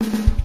you